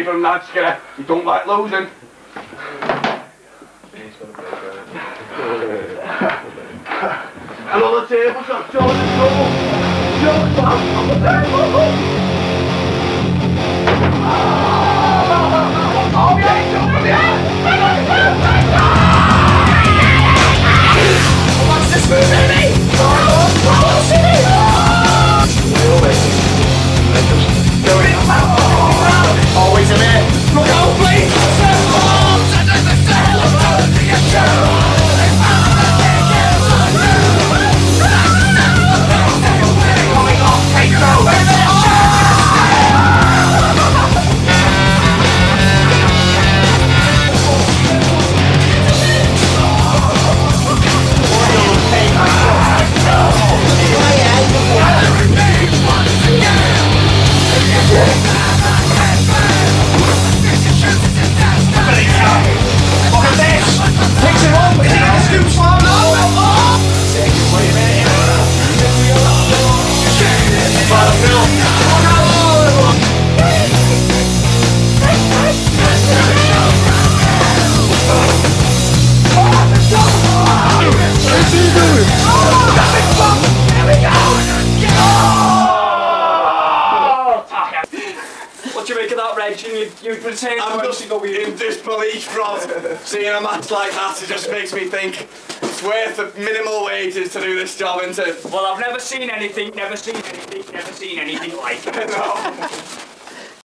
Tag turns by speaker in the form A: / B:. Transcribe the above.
A: Him, lad, Skinner. You don't like losing. Another table shot, go! George, back on the table!
B: You make of that, Reg? You, saying
C: I'm just in disbelief, Rob. Seeing a match like that, it just makes me think it's worth the minimal wages to do this job, isn't it?
B: Well, I've never seen anything, never seen anything, never seen anything like it.
C: No.